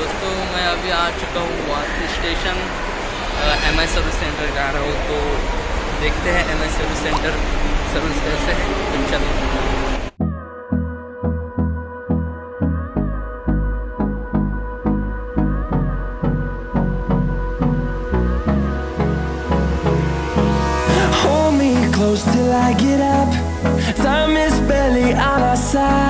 दोस्तों, मैं अभी आ चुका हूँ Vashi station M I service centre जा रहा हूँ तो देखते हैं M I service centre service कैसे है चलो close till I get up. Time is barely on our side.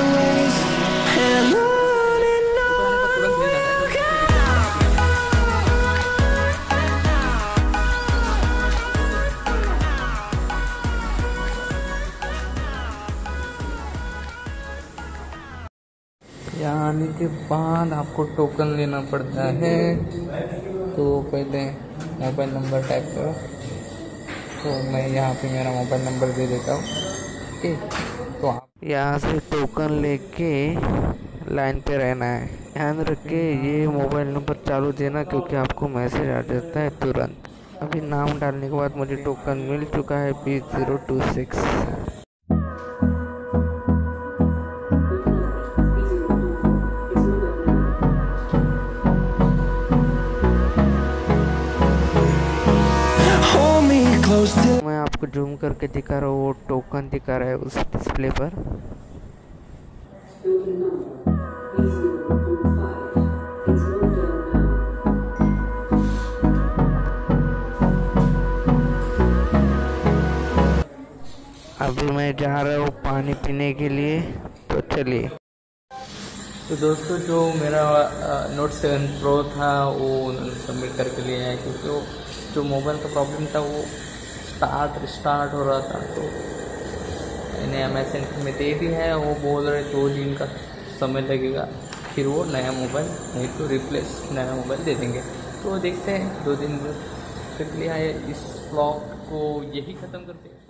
यहाँ आने के बाद आपको टोकन लेना पड़ता है। तो पहले मोबाइल नंबर टाइप करो। तो मैं यहाँ पे मेरा मोबाइल नंबर दे देता हूँ। ओके तो आप यहाँ से टोकन लेके लाइन पे रहना है। ध्यान रखे, ये मोबाइल नंबर चालू देना क्योंकि आपको मैसेज आ जाता है तुरंत। अभी नाम डालने के बाद मुझे टोकन मिल चुका है बी ज़ीरो टू सिक्स मैं आपको जूम करके दिखा रहा हूँ वो टोकन दिखा रहा है उस डिस्प्ले पर। अभी मैं जा रहा हूँ पानी पीने के लिए तो चलिए। तो दोस्तों जो मेरा नोट सेवन प्रो था वो सबमिट करके लिए है क्योंकि वो जो मोबाइल का प्रॉब्लम था वो स्टार्ट स्टार्ट हो रहा था तो इन्हें एस में दे दी है, वो बोल रहे, दो दिन का समय लगेगा, फिर वो नया मोबाइल नहीं तो रिप्लेस नया मोबाइल दे देंगे. तो देखते हैं, दो दिन तक लिया आए, इस ब्लॉग को यही ख़त्म करते हैं।